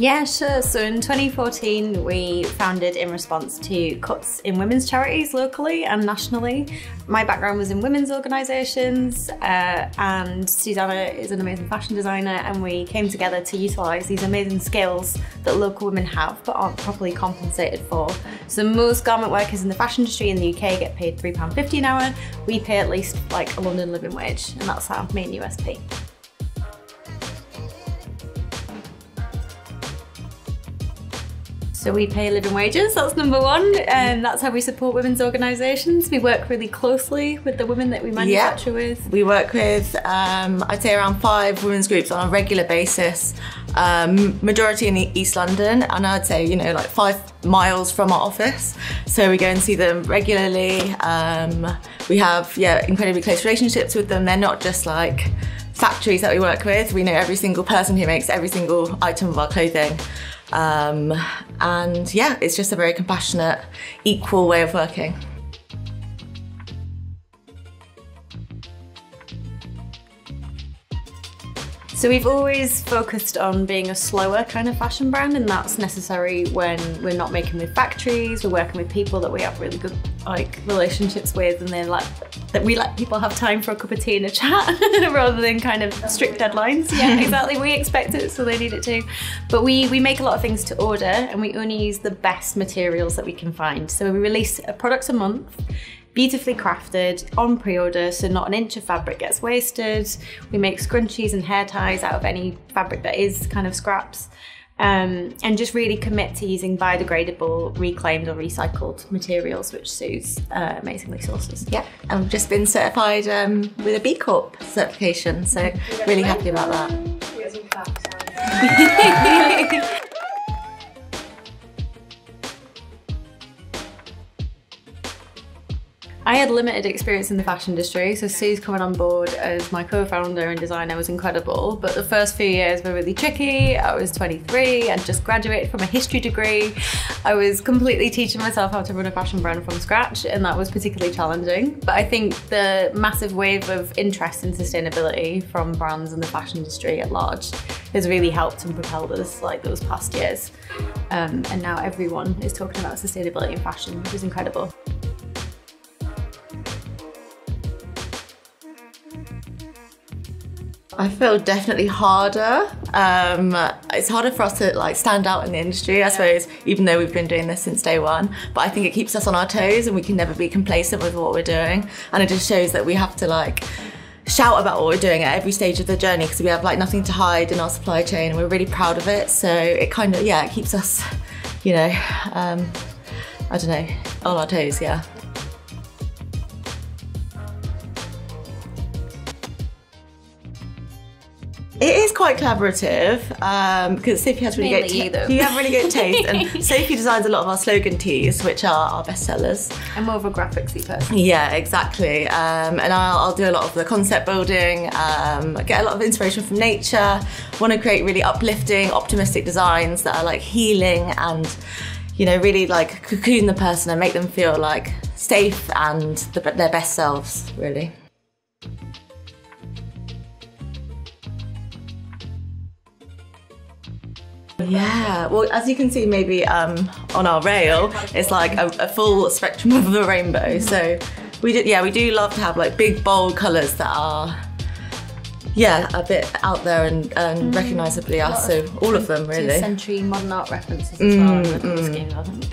Yeah, sure. So in 2014, we founded in response to cuts in women's charities locally and nationally. My background was in women's organisations, uh, and Susanna is an amazing fashion designer, and we came together to utilise these amazing skills that local women have but aren't properly compensated for. So most garment workers in the fashion industry in the UK get paid £3.50 an hour. We pay at least like a London living wage, and that's our main USP. So we pay living wages, that's number one, and that's how we support women's organisations. We work really closely with the women that we manufacture with. We work with, um, I'd say, around five women's groups on a regular basis, um, majority in East London, and I'd say, you know, like five miles from our office. So we go and see them regularly. Um, we have, yeah, incredibly close relationships with them. They're not just like factories that we work with. We know every single person who makes every single item of our clothing. Um, and yeah, it's just a very compassionate, equal way of working. So we've always focused on being a slower kind of fashion brand and that's necessary when we're not making with factories, we're working with people that we have really good like relationships with and then like that we let people have time for a cup of tea and a chat rather than kind of strict deadlines. Yeah, exactly. We expect it so they need it too. But we, we make a lot of things to order and we only use the best materials that we can find. So we release a product a month beautifully crafted on pre-order so not an inch of fabric gets wasted. We make scrunchies and hair ties out of any fabric that is kind of scraps. Um, and just really commit to using biodegradable, reclaimed or recycled materials, which suits uh, amazingly sourced. Yeah, and we've just been certified um, with a B Corp certification, so really happy about that. I had limited experience in the fashion industry, so Sue's coming on board as my co-founder and designer was incredible. But the first few years were really tricky. I was 23, I'd just graduated from a history degree. I was completely teaching myself how to run a fashion brand from scratch, and that was particularly challenging. But I think the massive wave of interest in sustainability from brands in the fashion industry at large has really helped and propelled us like those past years. Um, and now everyone is talking about sustainability in fashion, which is incredible. I feel definitely harder. Um, it's harder for us to like stand out in the industry, I suppose, even though we've been doing this since day one. But I think it keeps us on our toes and we can never be complacent with what we're doing. And it just shows that we have to like shout about what we're doing at every stage of the journey because we have like nothing to hide in our supply chain and we're really proud of it. So it kind of, yeah, it keeps us, you know, um, I don't know, on our toes, yeah. It is quite collaborative um, because Sophie has really Mainly good taste. You have really good taste, and Sophie designs a lot of our slogan tees, which are our best sellers. I'm more of a graphicsy person. Yeah, exactly. Um, and I'll, I'll, do a lot of the concept building. Um, get a lot of inspiration from nature. Want to create really uplifting, optimistic designs that are like healing and you know really like cocoon the person and make them feel like safe and the, their best selves, really. Yeah, well, as you can see, maybe um, on our rail, it's like a, a, full spectrum of the rainbow. So we did, yeah, we do love to have like big, bold colours that are, yeah, a bit out there and, and mm. recognisably us. So all of them, really. Century modern art references as mm, well. Mm. Scheme, I think.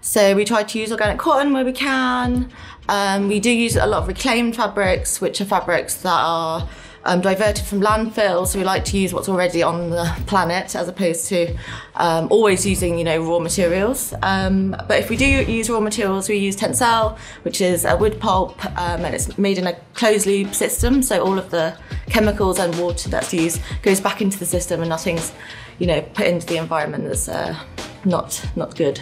So we try to use organic cotton where we can. Um, we do use a lot of reclaimed fabrics, which are fabrics that are um, diverted from landfills. So we like to use what's already on the planet as opposed to um, always using, you know, raw materials. Um, but if we do use raw materials, we use Tencel, which is a wood pulp, um, and it's made in a closed loop system. So all of the chemicals and water that's used goes back into the system, and nothing's, you know, put into the environment that's uh, not not good.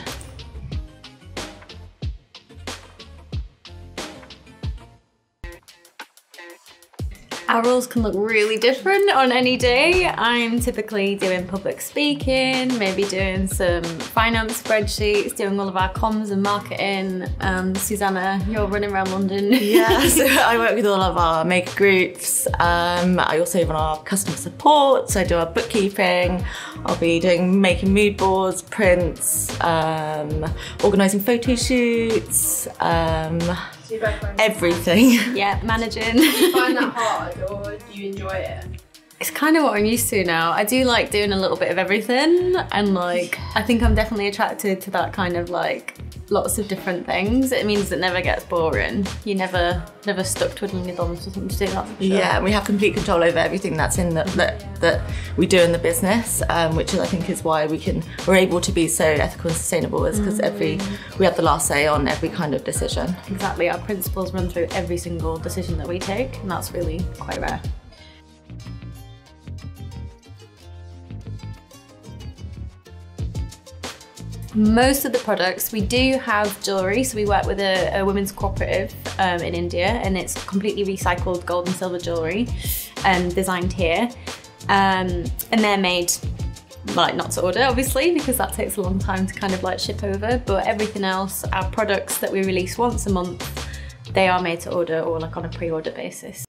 Our roles can look really different on any day. I'm typically doing public speaking, maybe doing some finance spreadsheets, doing all of our comms and marketing. Um, Susanna, you're running around London. yeah, so I work with all of our maker groups. Um, I also run our customer support, so I do our bookkeeping. I'll be doing making mood boards, prints, um, organising photo shoots. Um, everything. Yeah, managing. Do you find that hard or do you enjoy it? It's kind of what I'm used to now. I do like doing a little bit of everything, and like, I think I'm definitely attracted to that kind of like lots of different things. It means it never gets boring. You never, never stuck twiddling your thumbs for something to do. That's for sure. Yeah, we have complete control over everything that's in the, that that we do in the business, um, which is, I think is why we can we're able to be so ethical and sustainable, is because every we have the last say on every kind of decision. Exactly. Our principles run through every single decision that we take, and that's really quite rare. Most of the products, we do have jewellery, so we work with a, a women's cooperative um, in India, and it's completely recycled gold and silver jewellery um, designed here. Um, and they're made like not to order obviously because that takes a long time to kind of like ship over. But everything else our products that we release once a month they are made to order or like on a pre-order basis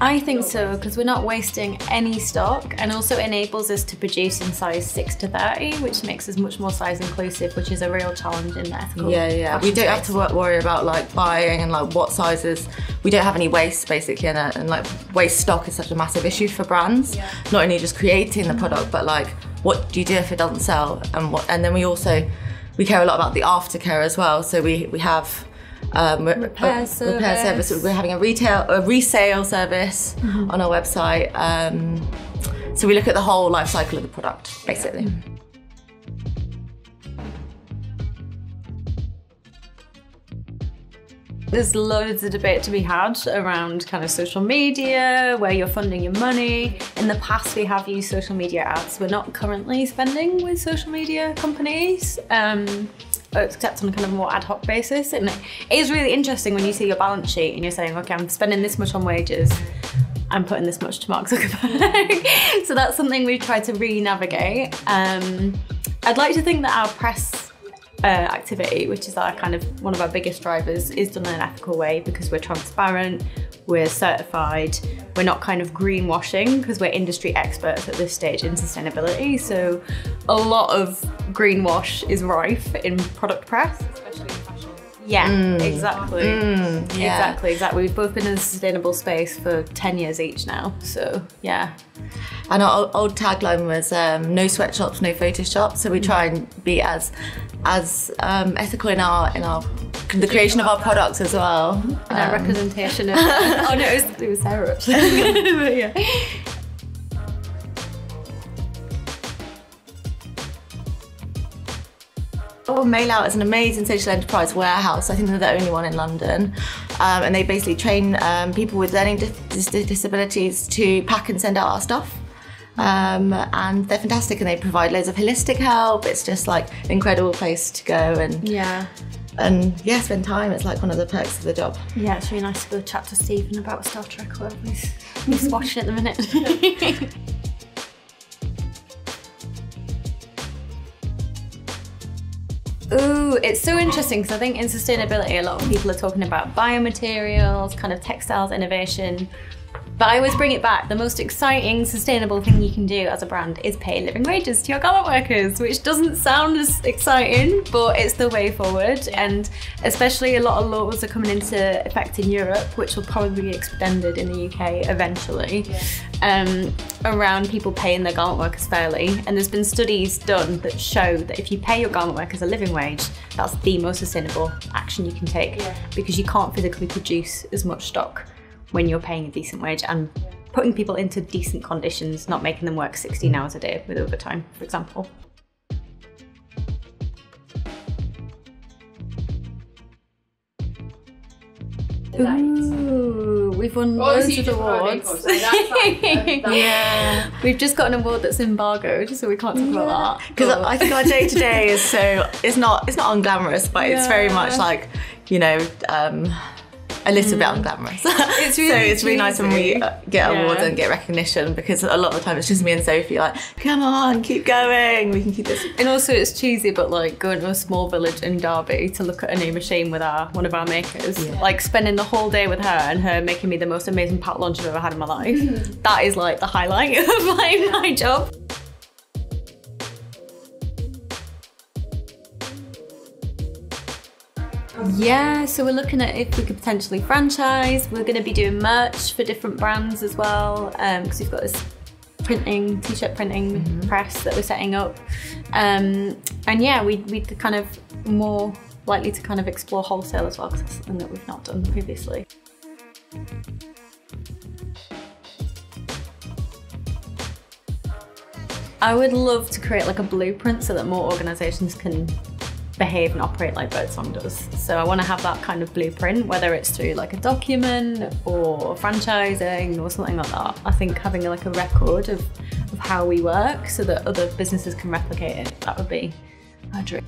I think so because we're not wasting any stock and also enables us to produce in size 6 to 30 which makes us much more size inclusive which is a real challenge in the ethical Yeah, yeah. We don't have to worry about like buying and like what sizes. We don't have any waste basically, and, uh, and like waste stock is such a massive issue for brands. Not only just creating the product, but like what do you do if it doesn't sell, and what. And then we also we care a lot about the aftercare as well. So we we have. Um, Repair service. repair service. We're having a retail, a resale service on our website. Um, so we look at the whole life cycle of the product, basically. There's loads of debate to be had around kind of social media, where you're funding your money. In the past, we have used social media ads. We're not currently spending with social media companies, um, except on a kind of more ad hoc basis. And it is really interesting when you see your balance sheet and you're saying, okay, I'm spending this much on wages. I'm putting this much to Mark Zuckerberg. so that's something we've tried to re-navigate. Um, I'd like to think that our press uh, activity, which is our kind of one of our biggest drivers, is done in an ethical way because we're transparent, we're certified, we're not kind of greenwashing because we're industry experts at this stage in sustainability. So a lot of greenwash is rife in product press. Especially in fashion. Yeah, mm. exactly. Mm. yeah. Exactly, exactly. We've both been in the sustainable space for 10 years each now. So, yeah. And our old, old tagline was um, "No sweatshops, no Photoshop." So we try and be as as um, ethical in our in our the creation of our products as well. And our Um, representation of. oh, no, it was, it was Sarah actually. Yeah. Oh, Mailout is an amazing social enterprise warehouse. I think they're the only one in London. Um, and they basically train um, people with learning dis- dis- disabilities to pack and send out our stuff. Um, and they're fantastic and they provide loads of holistic help. It's just like an incredible place to go and, Yeah. and yeah, spend time. It's like one of the perks of the job. Yeah, it's really nice to go chat to Stephen about Star Trek or whatever he's, he's watching at the minute. Ooh, it's so interesting because I think in sustainability, a lot of people are talking about biomaterials, kind of textiles innovation. But I always bring it back. The most exciting, sustainable thing you can do as a brand is pay living wages to your garment workers, which doesn't sound as exciting, but it's the way forward. And especially a lot of laws are coming into effect in Europe, which will probably be extended in the UK eventually, um, around people paying their garment workers fairly. And there's been studies done that show that if you pay your garment workers a living wage, that's the most sustainable action you can take Yeah. because you can't physically produce as much stock when you're paying a decent wage and putting people into decent conditions, not making them work 16 hours a day with overtime, for example. Ooh, we've won Well, loads of just won a big awards. one, so like- Yeah. We've just got an award that's embargoed, so we can't talk about that. Because But- I think our day to day is so it's not it's not unglamorous, but it's very much like you know um, a little bit unglamorous. It's really so it's really nice when we uh, get awards Yeah. and get recognition because a lot of the time it's just me and Sophie like, come on, keep going, we can keep this. And also it's cheesy, but like going to a small village in Derby to look at a new machine with our one of our makers, Yeah. like spending the whole day with her and her making me the most amazing pat lunch I've ever had in my life. that is like the highlight of my, my job. Yeah, so we're looking at if we could potentially franchise. We're going to be doing merch for different brands as well because we've got this printing, t-shirt printing press that we're setting up. Um, and yeah, we we kind of more likely to kind of explore wholesale as well because that's something that we've not done previously. I would love to create like a blueprint so that more organisations can behave and operate like Birdsong does. So I want to have that kind of blueprint, whether it's through like a document or franchising or something like that. I think having like a record of, of how we work so that other businesses can replicate it, that would be a dream.